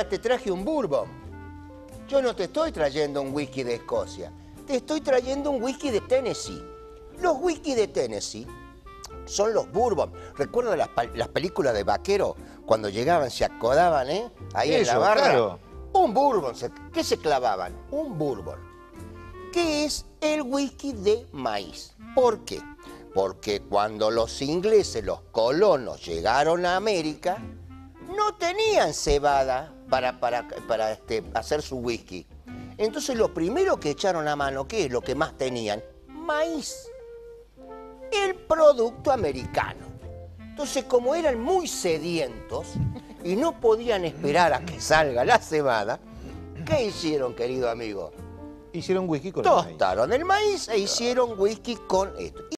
ahora te traje un bourbon. Yo no te estoy trayendo un whisky de Escocia, te estoy trayendo un whisky de Tennessee. Los whisky de Tennessee son los bourbon. ¿Recuerdan las, películas de vaquero? Cuando llegaban, se acodaban, ¿eh? Ahí en la barra. claro. Un bourbon. ¿Qué se clavaban? Un bourbon. Que es el whisky de maíz. ¿Por qué? Porque cuando los ingleses, los colonos, llegaron a América, no tenían cebada para, para, para este, hacer su whisky. Entonces lo primero que echaron a mano, ¿qué es lo que más tenían? Maíz el producto americano. Entonces, como eran muy sedientos y no podían esperar a que salga la cebada, ¿qué hicieron, querido amigo? Hicieron whisky con el maíz. Tostaron el maíz e hicieron whisky con esto.